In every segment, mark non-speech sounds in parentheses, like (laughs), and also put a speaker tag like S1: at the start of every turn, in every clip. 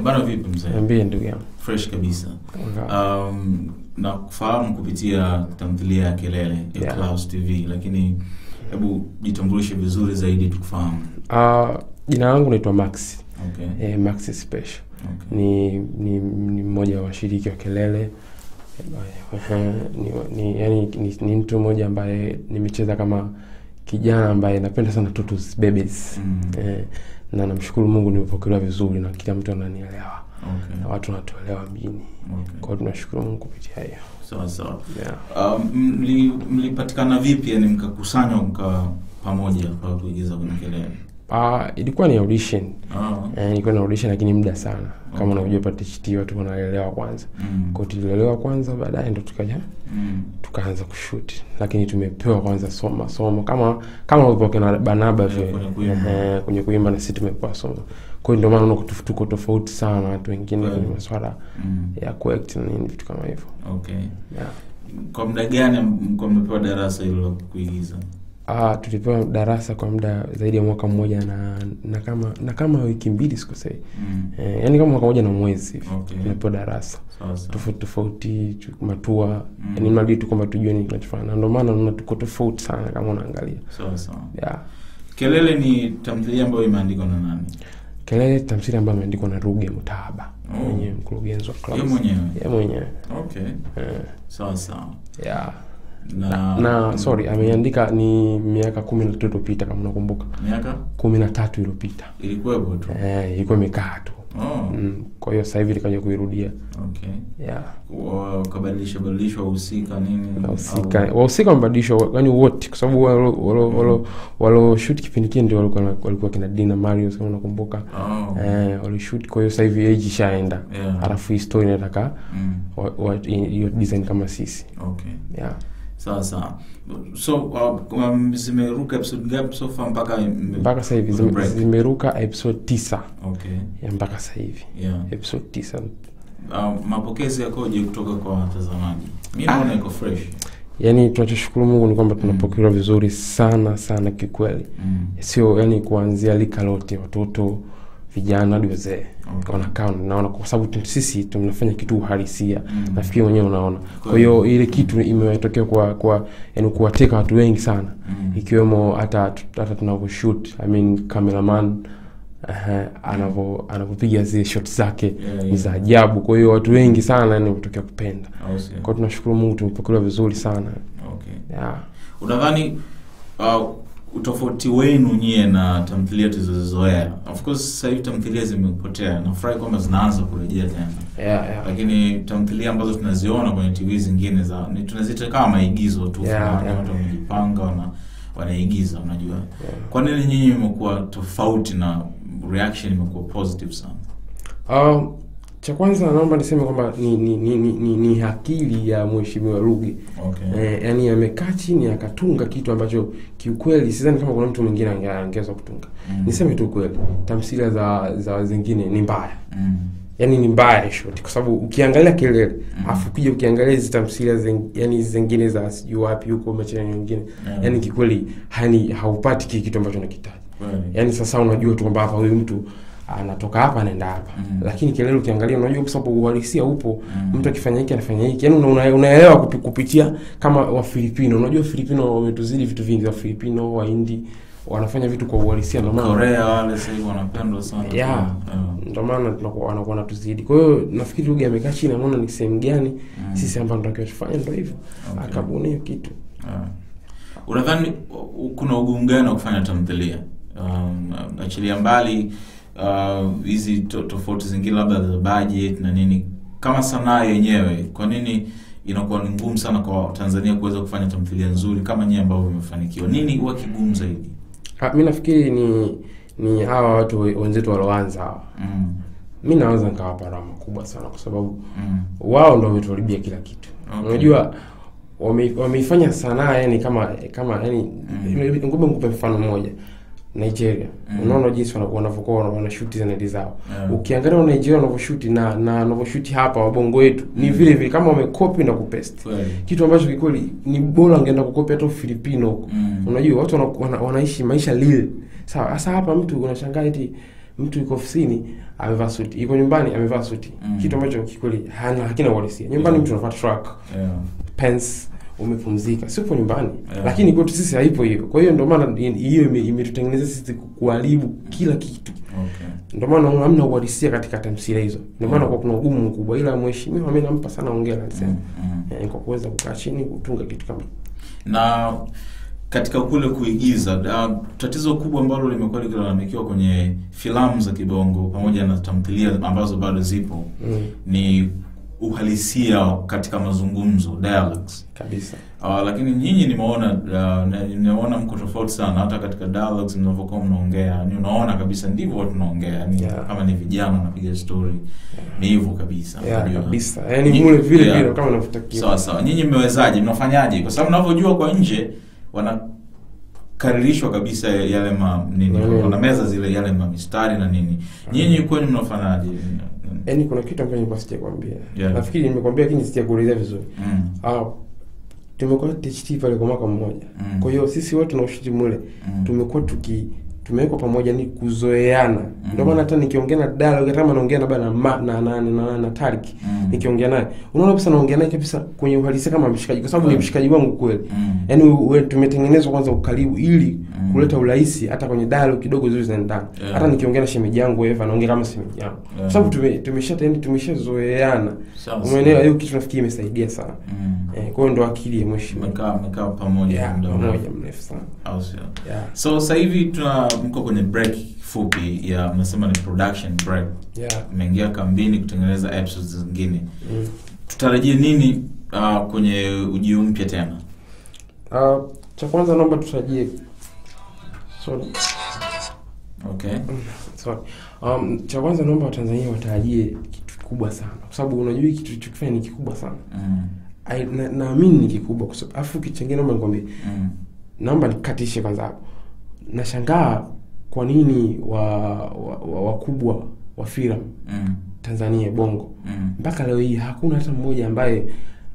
S1: Eh, bana vipi mzee?
S2: Niambie ndugu yangu.
S1: Fresh kabisa. Um, na kufahamu kupitia tamthilia ya Kelele ya
S2: Yeah.
S1: Clouds TV, lakini hebu jitambulishe vizuri zaidi tukufahamu.
S2: Uh, jina langu naitwa Max.
S1: Okay.
S2: Eh, Max Special.
S1: Okay.
S2: Ni ni ni mmoja wa washiriki wa Kelele. Eh, ni, ni, yani, ni, ni mtu mmoja ambaye nimecheza kama kijana ambaye napenda sana tutus babies.
S1: Mm.
S2: Eh, na namshukuru Mungu nimepokelewa vizuri na kila mtu ananielewa
S1: okay.
S2: na watu wanatuelewa mjini.
S1: Okay.
S2: Kwa hiyo tunashukuru Mungu kupitia hiyo.
S1: Sawa sawa.
S2: Yeah.
S1: Um, mli, mlipatikana vipi yani mkakusanywa mka pamoja kwa kuigiza kwenye Kelele?
S2: Ah, ilikuwa ni audition.
S1: Ah.
S2: Eh, ilikuwa ni audition lakini muda sana. Kama
S1: Okay.
S2: Unajua THT watu wanalelewa kwanza.
S1: Mm.
S2: Kwa hiyo tulilelewa kwanza baadaye ndo tukaja
S1: Mm.
S2: tukaanza kushoot. Lakini tumepewa kwanza somo somo kama kama ulivyo kina Banaba vile. Eh, kwenye kuimba na sisi tumepewa somo. Kwa hiyo ndio maana tuko tofauti sana na watu wengine kwenye yeah. masuala
S1: Mm.
S2: ya kuact na nini vitu kama hivyo.
S1: Okay.
S2: Yeah.
S1: Kwa muda gani mko mmepewa darasa hilo la kuigiza?
S2: Ah, tulipewa darasa kwa muda zaidi ya mwaka mmoja na na kama na kama wiki mbili sikosei.
S1: Mm.
S2: Eh, yani kama mwaka mmoja na mwezi hivi.
S1: Okay.
S2: Tumepewa darasa. Tofauti tofauti matua
S1: Mm.
S2: yani mradi tu kwamba tujue nini kinachofanya na ndio maana naona tuko tofauti sana kama unaangalia
S1: Sawa sawa.
S2: yeah.
S1: Kelele ni tamthilia ambayo imeandikwa na nani?
S2: kelele tamthilia ambayo imeandikwa na ruge mutahaba
S1: Oh.
S2: mkurugenzi wa
S1: Yeye mwenyewe.
S2: Yeye mwenyewe
S1: Okay.
S2: eh,
S1: Sawa sawa.
S2: yeah.
S1: Na,
S2: na sorry ameandika ni miaka kumi na tatu iliyopita kama unakumbuka
S1: miaka
S2: kumi na tatu iliyopita
S1: ilikuwepo tu.
S2: eh, ilikuwa imekaa tu
S1: Oh.
S2: mm. kwa hiyo sasa hivi likaja kuirudia
S1: Okay.
S2: yeah.
S1: Ukabadilisha badilisha wahusika nini?
S2: wahusika
S1: Au-
S2: wahusika wamebadilishwa yani wote kwa sababu walo- walo- walo- waloshut kipindi kile ndio walikuwa walikuwa kina Dina Marius kama unakumbuka
S1: Oh.
S2: eh, walishoot kwa hiyo sasa hivi age ishaenda
S1: Yeah.
S2: alafu hii story inataka
S1: Mm.
S2: hiyo design kama sisi
S1: Okay.
S2: yeah.
S1: Sawa sawa. So uh, um, zimeruka episode ngapi so far mpaka
S2: mpaka sasa hivi zimeruka episode tisa
S1: Okay.
S2: ya mpaka sasa hivi
S1: Yeah.
S2: episode tisa
S1: Uh, mapokezi yakoje kutoka kwa watazamaji? Mi naona iko fresh.
S2: yaani tunachoshukuru mungu ni kwamba tunapokelewa vizuri sana sana kikweli
S1: Mm.
S2: sio yani kuanzia lika lote watoto vijana hadi wazee
S1: Okay.
S2: wanakaa naona kwa sababu sisi tunafanya kitu uhalisia
S1: Mm.
S2: nafikiri mwenyewe unaona kwa hiyo ile kitu imetokea kwa kwa yani kuwateka watu wengi sana
S1: Mm.
S2: ikiwemo hata hata tunavyoshoot I mean cameraman uh, anavyo anavyopiga zile shot zake
S1: Yeah,
S2: ni
S1: yeah.
S2: za ajabu kwa hiyo watu wengi sana yani wametokea kupenda
S1: Au sio?
S2: kwa tunashukuru mungu tumepokelewa vizuri sana
S1: Okay.
S2: yeah.
S1: Unadhani uh, utofauti wenu nyie na tamthilia tulizozoea? Of course sasa hivi tamthilia zimepotea. Nafurahi kwamba zinaanza kurejea tena.
S2: Yeah, yeah.
S1: Lakini tamthilia ambazo tunaziona kwenye TV zingine za ni tunazita kama maigizo tu
S2: Yeah, yeah.
S1: watu wamejipanga wana wanaigiza unajua. yeah. Kwa nini nyinyi imekuwa tofauti na reaction imekuwa positive sana?
S2: Um, cha kwanza naomba niseme kwamba ni ni, ni, ni, ni, ni akili ya mheshimiwa Ruge
S1: Okay.
S2: eh, yani amekaa chini akatunga kitu ambacho kiukweli sidhani kama kuna mtu mwingine angeweza kutunga
S1: Mm.
S2: niseme tu ukweli tamthilia za za zingine ni mbaya
S1: Mm.
S2: yani ni mbaya shoti kwa sababu ukiangalia kelele afu pia ukiangalia hizi tamthilia yani zingine za sijui wapi huko machina nyingine
S1: Yeah.
S2: yani kikweli hani haupati kile kitu ambacho unakitaji
S1: Kweli.
S2: yani sasa unajua tu kwamba hapa huyu mtu anatoka hapa anaenda hapa
S1: Mm.
S2: lakini kelele ukiangalia unajua kwa sababu uhalisia upo
S1: Mm.
S2: mtu akifanya hiki anafanya hiki yani una, una, kupi, kupitia kama wafilipino unajua filipino wametuzidi vitu vingi wafilipino wahindi wanafanya vitu kwa uhalisia ndio maana
S1: Korea wale sasa hivi wanapendwa sana.
S2: Yeah.
S1: Yeah.
S2: ndio maana tunakuwa wanakuwa natuzidi kwa hiyo nafikiri Ruge amekaa chini anaona ni sehemu gani
S1: Mm.
S2: sisi ambao tunatakiwa tufanye ndio hivyo
S1: Okay.
S2: akabuni hiyo kitu
S1: yeah. Unadhani kuna ugumu gani wa kufanya tamthilia? Um, achilia mbali uh, hizi to, tofauti zingine labda za budget na nini, kama sanaa yenyewe, kwa nini inakuwa ni ngumu sana kwa Tanzania kuweza kufanya tamthilia nzuri kama nyie ambao vimefanikiwa? Nini huwa kigumu zaidi?
S2: Mi nafikiri ni ni hawa watu wenzetu walioanza hawa
S1: Mm.
S2: mi naweza nikawapa rama kubwa sana kwa sababu
S1: Mm.
S2: wao ndo wametuharibia kila kitu
S1: Okay.
S2: unajua wame- wameifanya sanaa yani kama kama yani
S1: Mm.
S2: ngoja nikupe mfano mmoja Nigeria
S1: Mm.
S2: unaona jinsi wana- wanavyokuwa wana- wanashuti zaneli zao
S1: Yeah.
S2: ukiangalia wa Nigeria wanavyoshuti na na wanavyoshuti hapa wabongo wetu ni vile vile kama wamekopi na kupesti
S1: well.
S2: kitu ambacho kikweli ni bora angeenda kukopi hata Ufilipino huko
S1: Mm.
S2: unajua watu wana, wana, wanaishi maisha lile sawa sasa hapa mtu unashangaa eti mtu yuko ofisini amevaa suti yuko nyumbani amevaa suti
S1: Mm.
S2: kitu ambacho kikweli hana hakina uhalisia nyumbani
S1: Yeah.
S2: mtu anavaa truck
S1: Yeah.
S2: pants umepumzika sipo nyumbani
S1: Yeah.
S2: lakini kwetu sisi haipo hiyo kwa hiyo ndio maana hiyo ime- imetutengeneza sisi kuharibu kila kitu
S1: Okay.
S2: ndio maana hamna uhalisia katika tamthilia hizo ndio maana
S1: Mm.
S2: kwa kuna ugumu mkubwa ila mheshimiwa mimi nampa sana ongera niseme
S1: Mm, mm.
S2: Eh, kwa kuweza kukaa chini kutunga kitu kama
S1: na katika kule kuigiza uh, tatizo kubwa ambalo limekuwa likilalamikiwa kwenye filamu za kibongo pamoja na tamthilia ambazo bado zipo
S2: mm,
S1: ni uhalisia katika mazungumzo dialogues.
S2: Kabisa.
S1: Uh, lakini nyinyi nimeona uh, na- nimeona mko tofauti sana. Hata katika dialogues mnavyokuwa mnaongea ni unaona kabisa ndivyo watu tunaongea ni
S2: Yeah.
S1: kama ni vijana napiga story. Ni hivyo kabisa.
S2: Yeah, kabisa.
S1: Nyinyi-
S2: mule vile
S1: yeah.
S2: vile kama unavyotakiwa.
S1: Sawa sawa. Nyinyi mmewezaje? Mnafanyaje? Kwa sababu mnavyojua kwa nje wana karirishwa kabisa yale ma nini
S2: Mm.
S1: wanameza zile yale ma mistari na nini. Nyinyi kwenu mnafanyaje
S2: yaani kuna kitu ambacho nilikuwa sijakwambia
S1: Yeah.
S2: nafikiri nimekwambia lakini sijakuelezea vizuri
S1: mm.
S2: Ah, tumekuwa THT pale kwa mwaka mmoja
S1: Mm.
S2: kwa hiyo sisi wote na ushiti mule
S1: Mm.
S2: tumekuwa tuki tumewekwa pamoja ni kuzoeana mm. ndio maana hata nikiongea na dalo hata kama naongea labda na ma, na na na, na, na Tarik
S1: Mm.
S2: nikiongea naye unaona kabisa naongea naye kabisa kwenye uhalisia kama mshikaji kwa sababu ni
S1: Mm.
S2: mshikaji wangu kweli
S1: Mm.
S2: yani tumetengenezwa kwanza ukaribu ili
S1: Mm.
S2: kuleta urahisi hata kwenye dialogue kidogo zile zinaendana
S1: Yeah.
S2: hata nikiongea na shemeji yangu Eva naongea kama shemeji yangu
S1: Yeah.
S2: kwa sababu tume tumesha tumeshazoeana umeelewa hiyo kitu nafikiri imesaidia sana
S1: Mm.
S2: eh, kwa hiyo ndo akili ya mwisho
S1: mkaa mkaa pamoja
S2: yeah,
S1: ndo mrefu.
S2: mrefu sana
S1: au sio
S2: yeah.
S1: so sasa hivi tuna mko kwenye break fupi ya mnasema ni production break
S2: Yeah.
S1: mmeingia kambini kutengeneza episodes zingine
S2: Mm.
S1: tutarajie nini uh, kwenye ujio mpya tena
S2: Uh, cha kwanza naomba tutarajie sorry,
S1: okay
S2: sorry. Um, cha kwanza naomba watanzania watarajie kitu kikubwa sana kwa sababu unajua kitu tulichokifanya ni kikubwa sana
S1: mm.
S2: Naamini na- naamini ni kikubwa kwa sababu afu kitu naomba nikwambie
S1: Mm.
S2: naomba nikatishe kwanza hapo nashangaa kwa nini wa wa- wa- wakubwa wa filamu
S1: Mm.
S2: tanzania bongo
S1: Mm.
S2: mpaka leo hii hakuna hata mmoja ambaye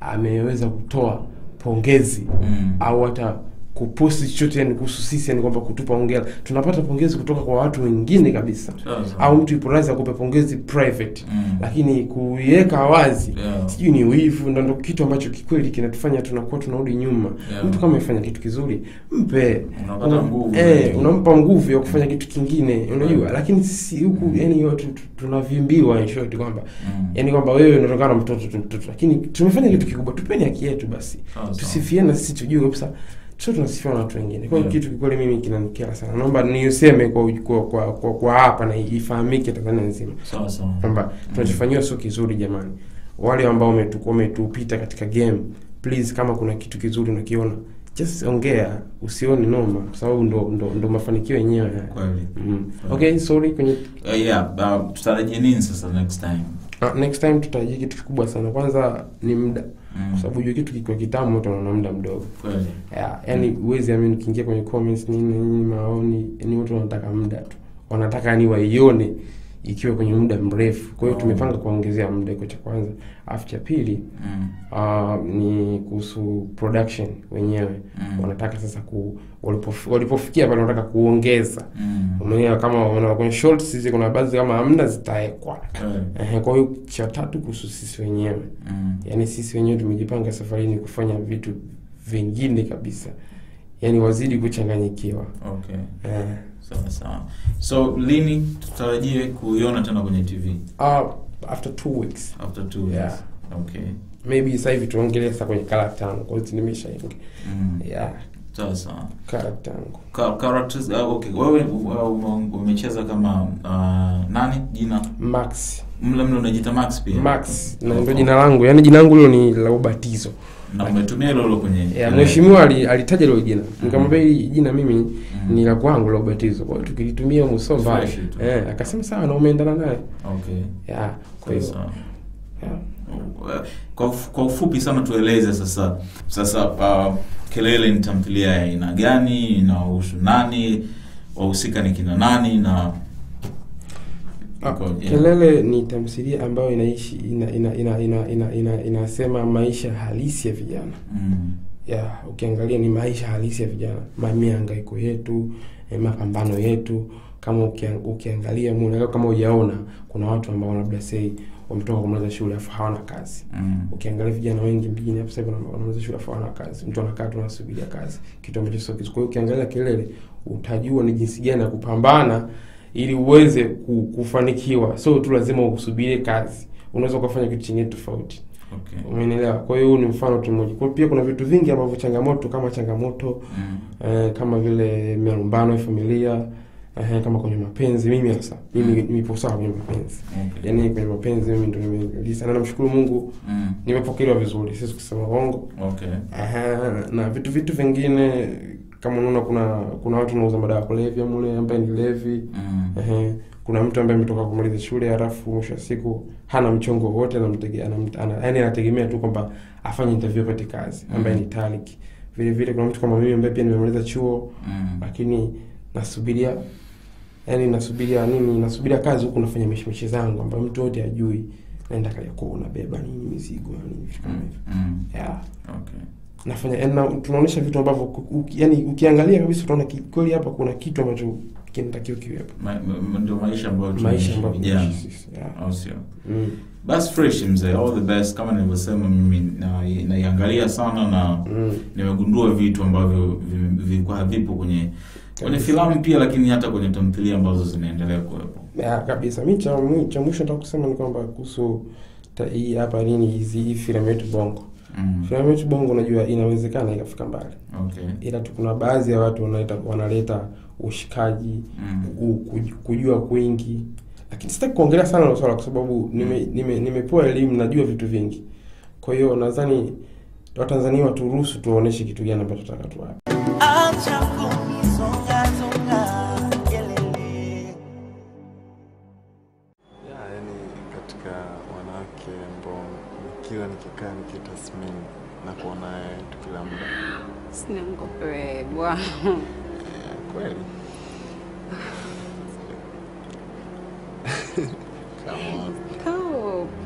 S2: ameweza kutoa pongezi
S1: Mm.
S2: au hata kuposti chochote yani kuhusu sisi yani kwamba kutupa ongera tunapata pongezi kutoka kwa watu wengine kabisa
S1: sawa.
S2: au mtu ipo radhi akupe pongezi private
S1: Mm.
S2: lakini kuiweka wazi
S1: Yeah.
S2: sijui ni wivu ndo kitu ambacho kikweli kinatufanya tunakuwa tunarudi nyuma
S1: Yeah.
S2: mtu kama amefanya kitu kizuri mpe
S1: Unapata nguvu
S2: eh, unampa nguvu ya kufanya kitu kingine unajua
S1: Yeah.
S2: lakini sisi huku
S1: Mm.
S2: yani yote tunavimbiwa in short kwamba
S1: Mm.
S2: yani kwamba wewe unatokana na mtoto mtoto lakini tumefanya kitu kikubwa tupeni haki yetu basi tusifiane sisi tujue kabisa sio tunasifiwa na watu wengine kwa hiyo
S1: Yeah.
S2: kitu kikweli mimi kinanikera sana naomba niuseme kwa kwa kwa, kwa, kwa hapa na ifahamike Tanzania nzima
S1: Sawa, sawa.
S2: kwamba tunachofanyiwa sio kizuri jamani wale ambao wametu- wametupita katika game please kama kuna kitu kizuri unakiona just ongea usioni noma kwa sababu ndo, ndo, ndo mafanikio yenyewe. Mm. okay sorry kwenye
S1: Uh, yeah, uh, tutarajie nini sasa next time
S2: uh, next time tutaji kitu kikubwa sana. Kwanza ni muda.
S1: Mm.
S2: kwa sababu hiyo kitu kikiwa kitamu watu wanaona muda mdogo.
S1: Kweli.
S2: yeah, yani uwezi amini ukiingia kwenye comments nini nini maoni ni watu wanataka muda tu. Wanataka yani waione ikiwa kwenye muda mrefu kwa hiyo
S1: Oh.
S2: tumepanga kuongezea muda iko cha kwanza afu cha pili
S1: Mm.
S2: uh, ni kuhusu production wenyewe
S1: Mm.
S2: wanataka sasa ku walipof- walipofikia pale wanataka kuongeza
S1: Mm.
S2: kama wana kwenye shorts hizi kuna baadhi kama hamna zitawekwa mm. Kwa hiyo cha tatu kuhusu sisi wenyewe
S1: Mm.
S2: yaani sisi wenyewe tumejipanga safarini kufanya vitu vingine kabisa yani wazidi kuchanganyikiwa
S1: Okay.
S2: eh.
S1: Sawa sawa. So lini tutarajie kuiona tena kwenye TV?
S2: uh, after two weeks
S1: After two weeks.
S2: Yeah.
S1: Okay.
S2: maybe sasa hivi tuongelee sasa kwenye character yangu kwa hiyo nimeshaingia
S1: Mm.
S2: yeah
S1: Sawa sawa.
S2: karakta yangu
S1: Ka- characters uh, okay. Wewe ume- umecheza kama uh, nani? Jina
S2: max
S1: mle mle unajiita Max pia.
S2: max na ndio jina langu yaani jina langu hilo ni la ubatizo
S1: Na umetumia hilo hilo kwenye
S2: yeah, mheshimiwa ali- alitaja hilo jina nikamwambia hili jina mimi
S1: Mm.
S2: ni la kwangu la ubatizo kwa hiyo tukilitumia mbaya eh, akasema sawa na umeendana naye
S1: Okay.
S2: yeah, kwa hiyo yeah.
S1: Kwa, kwa ufupi sana tueleze sasa sasa uh, kelele ni tamthilia ya aina gani inahusu nani wahusika ni kina nani na
S2: Ah. Kelele ni tamthilia ambayo inaishi ina, ina, ina, ina, ina, ina, inasema maisha halisi ya vijana.
S1: Mm.
S2: ya ukiangalia ni maisha halisi ya vijana, mamiangaiko yetu eh, mapambano yetu. Kama ukiangalia mule kama ujaona kuna watu ambao labda sei wametoka kumaliza shule afu hawana kazi.
S1: Mm.
S2: ukiangalia vijana wengi mjini hapo sasa wanamaliza shule afu hawana kazi. Mtu anakaa tu anasubiria kazi. Kitu ambacho sio kizuri. Kwa hiyo ukiangalia kelele utajua ni jinsi gani ya kupambana ili uweze kufanikiwa sio tu lazima usubiri kazi unaweza ukafanya kitu chingine tofauti
S1: Okay.
S2: umenielewa kwa hiyo ni mfano tu mmoja kwa pia kuna vitu vingi ambavyo changamoto kama changamoto
S1: Mm.
S2: eh, kama vile malumbano ya familia eh, kama kwenye mapenzi mimi hasa mimi mm. nipo sawa kwenye mapenzi
S1: Okay.
S2: yaani kwenye mapenzi mimi ndo nimelisa na namshukuru mungu
S1: Mm.
S2: nimepokelewa vizuri sisi kusema uongo
S1: Okay.
S2: Aha, na vitu vitu vingine kama unaona kuna kuna watu wanauza madawa ya kulevya mule ambaye ni levi
S1: Mm.
S2: Ehe, kuna mtu ambaye ametoka kumaliza shule halafu mwisho wa siku hana mchongo wote, anamtegemea yaani anategemea tu kwamba afanye interview apate kazi ambaye ni taliki vile vile kuna mtu kama mimi ambaye pia nimemaliza chuo
S1: Mm.
S2: lakini nasubiria yani nasubiria nini nasubiria kazi huku nafanya mishemishe zangu ambayo mtu wote ajui naenda Kariakoo unabeba nini mizigo na nini vitu kama
S1: Mm.
S2: hivyo
S1: Mm.
S2: yeah
S1: Okay.
S2: nafanya yani na, tunaonyesha vitu ambavyo yani ukiangalia kabisa utaona kweli hapa kuna kitu ambacho kinatakiwa kiwepo
S1: Ma- ma- ndio maisha ambayo
S2: maisha ambayo
S1: vijana.
S2: yeah.
S1: au
S2: mm.
S1: fresh mzee all the best kama nilivyosema mimi na- naiangalia sana na
S2: Mm.
S1: nimegundua vitu ambavyo vi- vilikuwa havipo kwenye kwenye filamu pia lakini hata kwenye tamthilia ambazo zinaendelea kuwepo
S2: Yeah, kabisa mi cha mwisho nataka kusema ni kwamba kuhusu hii hapa nini hizi hii filamu yetu bongo
S1: mm.
S2: filamu yetu bongo unajua inawezekana ikafika mbali.
S1: Okay.
S2: Ila tu kuna baadhi ya watu wanaleta wanaleta ushikaji
S1: Mm.
S2: ku- ku- kujua kwingi. Lakini sitaki kuongelea sana hilo swala kwa sababu nime, nime, nimepewa elimu najua vitu vingi. Kwa hiyo nadhani watanzania waturuhusu tuwaoneshe kitu gani ambacho tutaka tuwape
S3: nikitathmini nakuona tu kila muda
S4: bwana.
S3: eh, kweli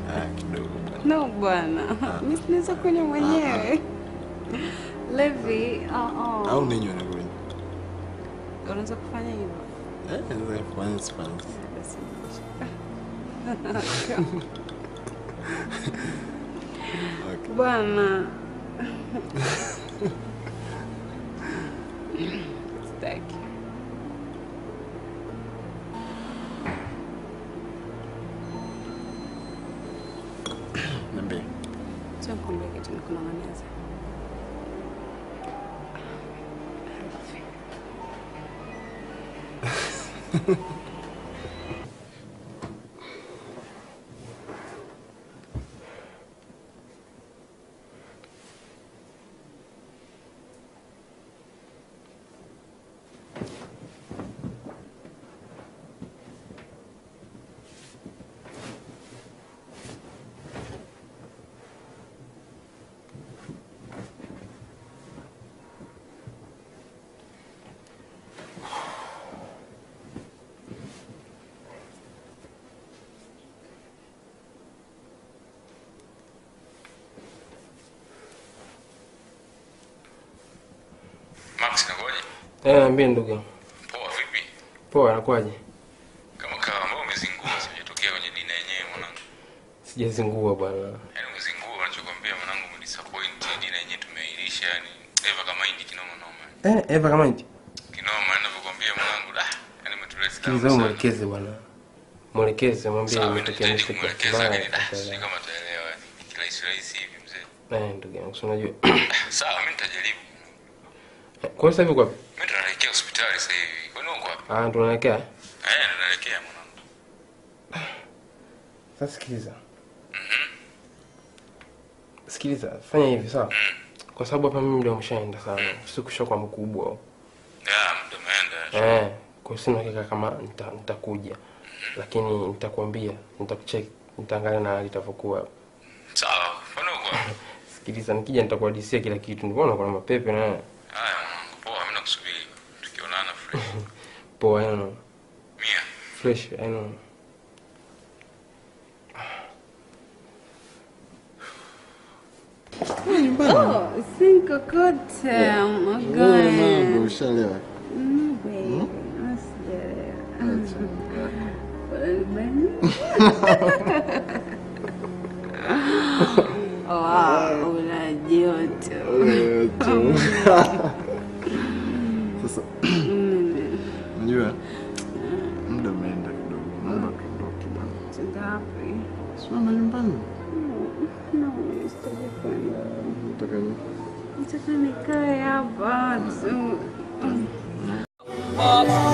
S3: ah.
S4: No bwana. Mimi sinaweza kunywa mwenyewe. Levi,
S3: au
S4: Unaweza kufanya hivyo?
S3: eh, naweza kufanya. (laughs) okay.
S4: Bwana. Sitaki.
S3: Niambie.
S4: Sio kuambia kitu nikunong'oneza. I love you. (laughs)
S5: Max nakuaje?
S2: Eh, niambie ndugu.
S5: Poa vipi?
S2: Poa, anakuwaje?
S5: Kama kawa mbona umezingua sijatokea kwenye dina yenyewe mwanangu.
S2: Sijazingua bwana.
S5: Yaani umezingua unachokwambia mwanangu umedisappoint dina yenyewe tumeilisha yani. Eva kama hindi kinoma noma.
S2: Eh, Eva kama hindi.
S5: Kinoma ninavyokuambia mwanangu da. Yaani umetuleta
S2: Sikiliza mwelekeze bwana. Mwelekeze mwambie
S5: umetokea
S2: nini.
S5: kumwelekeza lakini da, sijui kama taelewa. yani. Kirahisi rahisi hivi mzee.
S2: Eh, ndugu yangu, unajua.
S5: Sawa, mimi nitajaribu.
S2: Kwa sasa hivi kwa wapi?
S5: Mimi tunaelekea naelekea hospitali sasa hivi. Kwani uko wapi?
S2: Ah, ndo unaelekea?
S5: Eh, tunaelekea naelekea mwanangu. (sighs)
S2: Sasa sikiliza. Sikiliza, fanya hivi sawa? Kwa sababu hapa mimi muda umeshaenda sana. sikusha kwa mkubwa.
S5: Ya, muda umeenda.
S2: Eh, kwa sina hakika kama nita- nitakuja. Lakini nitakwambia, nitakucheck, nitaangalia na hali itavyokuwa.
S5: Sawa. Kwani uko? (laughs)
S2: Sikiliza, nikija nitakuhadisia kila kitu. Mbona kuna mapepe na
S5: Haya mwanangu. Poa, mimi nakusubiri. Tukionana fresh.
S2: Poa, I know.
S5: Mia.
S2: Fresh, I know.
S4: Oh, si kokote. Oh my
S3: Wewe mambo
S4: God.
S3: ushalewa.
S4: Mm, baby. Usijelewa. Unanibania?
S3: Nataka ni
S4: Nataka nikae hapa tu.
S6: Oh,